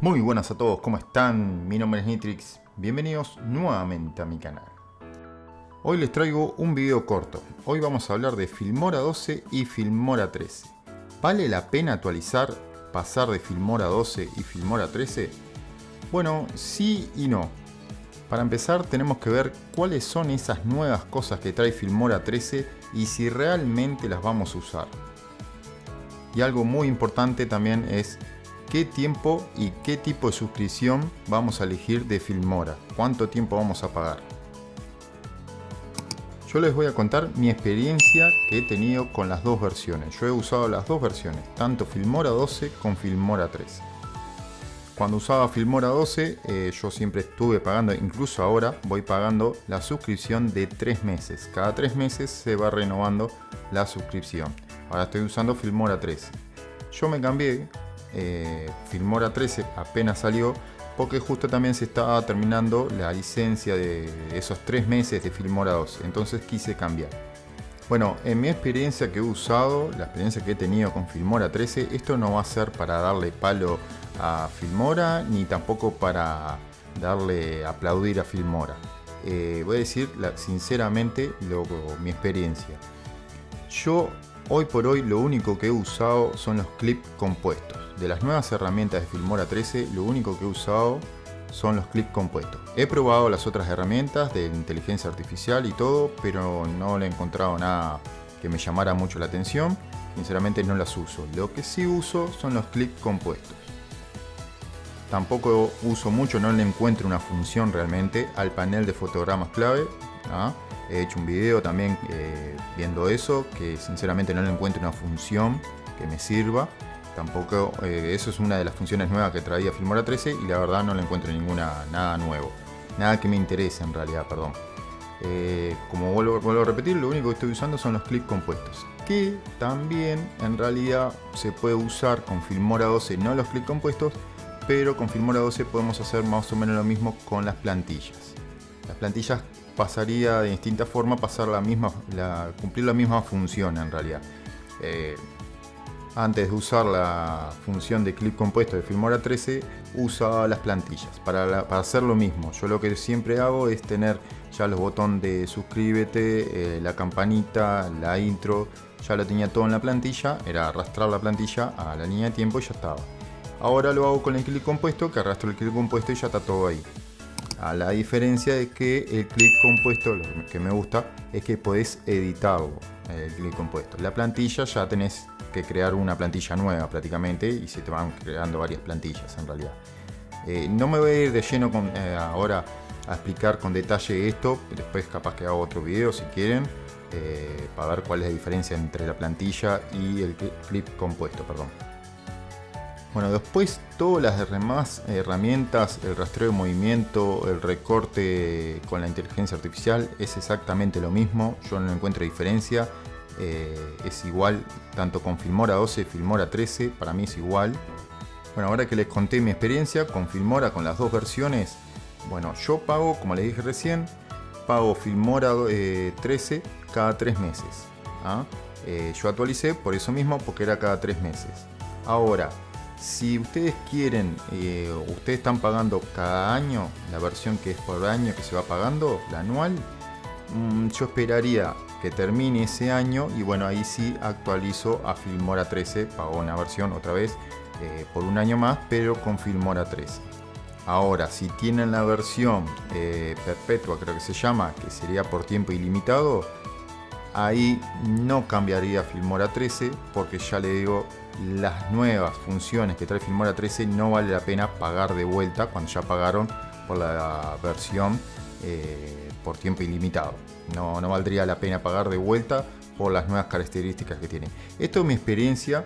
Muy buenas a todos, ¿cómo están? Mi nombre es Nitrix, bienvenidos nuevamente a mi canal. Hoy les traigo un video corto, hoy vamos a hablar de Filmora 12 y Filmora 13. ¿Vale la pena actualizar, pasar de Filmora 12 y Filmora 13? Bueno, sí y no. Para empezar tenemos que ver cuáles son esas nuevas cosas que trae Filmora 13 y si realmente las vamos a usar. Y algo muy importante también es qué tiempo y qué tipo de suscripción vamos a elegir de Filmora, cuánto tiempo vamos a pagar. Yo les voy a contar mi experiencia que he tenido con las dos versiones. Yo he usado las dos versiones, tanto Filmora 12 con Filmora 13. Cuando usaba Filmora 12, eh, yo siempre estuve pagando, incluso ahora voy pagando la suscripción de 3 meses. Cada 3 meses se va renovando la suscripción. Ahora estoy usando Filmora 13. Yo me cambié eh, Filmora 13 apenas salió porque justo también se estaba terminando la licencia de esos tres meses de Filmora 2, entonces quise cambiar. Bueno, en mi experiencia que he usado, la experiencia que he tenido con Filmora 13, esto no va a ser para darle palo a Filmora ni tampoco para darle aplaudir a Filmora. Eh, voy a decir sinceramente lo, mi experiencia. Yo hoy por hoy lo único que he usado son los clips compuestos de las nuevas herramientas de Filmora 13, lo único que he usado son los clips compuestos. He probado las otras herramientas de inteligencia artificial y todo, pero no le he encontrado nada que me llamara mucho la atención. Sinceramente no las uso. Lo que sí uso son los clips compuestos. Tampoco uso mucho, no le encuentro una función realmente al panel de fotogramas clave. ¿ah? He hecho un video también eh, viendo eso, que sinceramente no le encuentro una función que me sirva. Tampoco, eh, eso es una de las funciones nuevas que traía Filmora 13 y la verdad no le encuentro ninguna, nada nuevo. Nada que me interese en realidad, perdón. Eh, como vuelvo, vuelvo, a repetir, lo único que estoy usando son los clips compuestos. Que también en realidad se puede usar con Filmora 12, no los clips compuestos, pero con Filmora 12 podemos hacer más o menos lo mismo con las plantillas. Las plantillas pasaría de distinta forma, pasar la misma, la, cumplir la misma función en realidad. Eh, antes de usar la función de clip compuesto de Filmora 13, usaba las plantillas para, hacer lo mismo. Yo lo que siempre hago es tener ya los botones de suscríbete, eh, la campanita, la intro, ya lo tenía todo en la plantilla, era arrastrar la plantilla a la línea de tiempo y ya estaba. Ahora lo hago con el clip compuesto, que arrastro el clip compuesto y ya está todo ahí. A la diferencia de que el clip compuesto, lo que me gusta, es que podés editarlo, el clip compuesto. La plantilla ya tenés que crear una plantilla nueva prácticamente y se te van creando varias plantillas en realidad. Eh, no me voy a ir de lleno con, eh, ahora a explicar con detalle esto, después capaz que hago otro video si quieren, eh, para ver cuál es la diferencia entre la plantilla y el clip compuesto. Perdón. Bueno, después todas las demás herramientas, el rastreo de movimiento, el recorte con la inteligencia artificial es exactamente lo mismo, yo no encuentro diferencia. Eh, es igual tanto con Filmora 12 Filmora 13, para mí es igual. Bueno, ahora que les conté mi experiencia con Filmora, con las dos versiones, bueno, yo pago, como les dije recién, pago Filmora 13 eh, cada tres meses. ¿ah? Eh, yo actualicé por eso mismo, porque era cada tres meses. Ahora, si ustedes quieren, ustedes están pagando cada año, la versión que es por año que se va pagando, la anual, mm, yo esperaría que termine ese año y bueno, ahí sí actualizo a Filmora 13, pago una versión otra vez eh, por un año más, pero con Filmora 13. Ahora, si tienen la versión eh, perpetua, creo que se llama, que sería por tiempo ilimitado, ahí no cambiaría Filmora 13 porque ya le digo, las nuevas funciones que trae Filmora 13 no vale la pena pagar de vuelta cuando ya pagaron por la versión eh, por tiempo ilimitado. No, no valdría la pena pagar de vuelta por las nuevas características que tiene. Esto es mi experiencia.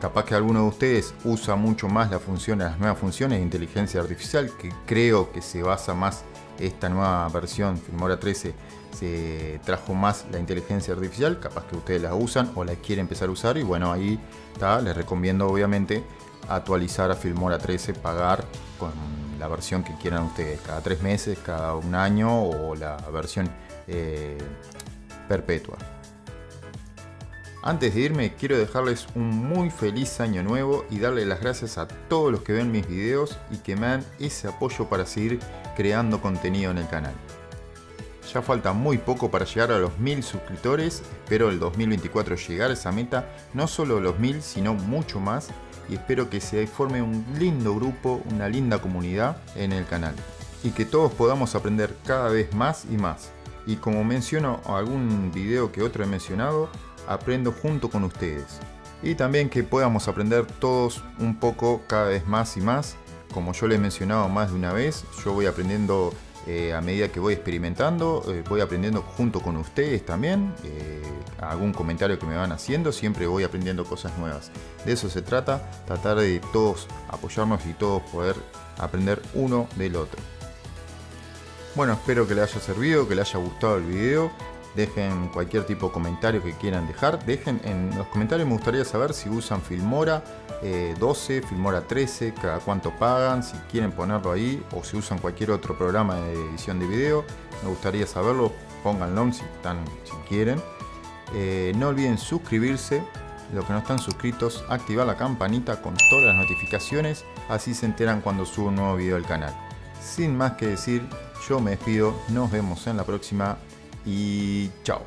Capaz que alguno de ustedes usa mucho más la función, las nuevas funciones de inteligencia artificial, que creo que se basa más esta nueva versión, Filmora 13, se trajo más la inteligencia artificial, capaz que ustedes la usan o la quieren empezar a usar y bueno, ahí está, les recomiendo obviamente actualizar a Filmora 13, pagar con la versión que quieran ustedes, cada tres meses, cada un año o la versión eh, perpetua. Antes de irme quiero dejarles un muy feliz año nuevo y darle las gracias a todos los que ven mis videos y que me dan ese apoyo para seguir creando contenido en el canal. Ya falta muy poco para llegar a los 1000 suscriptores, espero el 2024 llegar a esa meta, no solo los 1000 sino mucho más y espero que se forme un lindo grupo, una linda comunidad en el canal y que todos podamos aprender cada vez más y más. Y como menciono algún video que otro he mencionado, aprendo junto con ustedes. Y también que podamos aprender todos un poco cada vez más y más. Como yo les he mencionado más de una vez, yo voy aprendiendo eh, a medida que voy experimentando, eh, voy aprendiendo junto con ustedes también. Eh, algún comentario que me van haciendo, siempre voy aprendiendo cosas nuevas. De eso se trata, tratar de todos apoyarnos y todos poder aprender uno del otro. Bueno, espero que les haya servido, que les haya gustado el video dejen cualquier tipo de comentario que quieran dejar. Dejen en los comentarios, me gustaría saber si usan Filmora 12, eh, Filmora 13, cada cuánto pagan, si quieren ponerlo ahí o si usan cualquier otro programa de edición de video. Me gustaría saberlo, pónganlo si, si quieren. Eh, no olviden suscribirse, los que no están suscritos, activar la campanita con todas las notificaciones, así se enteran cuando subo un nuevo video al canal. Sin más que decir, yo me despido, nos vemos en la próxima y chao.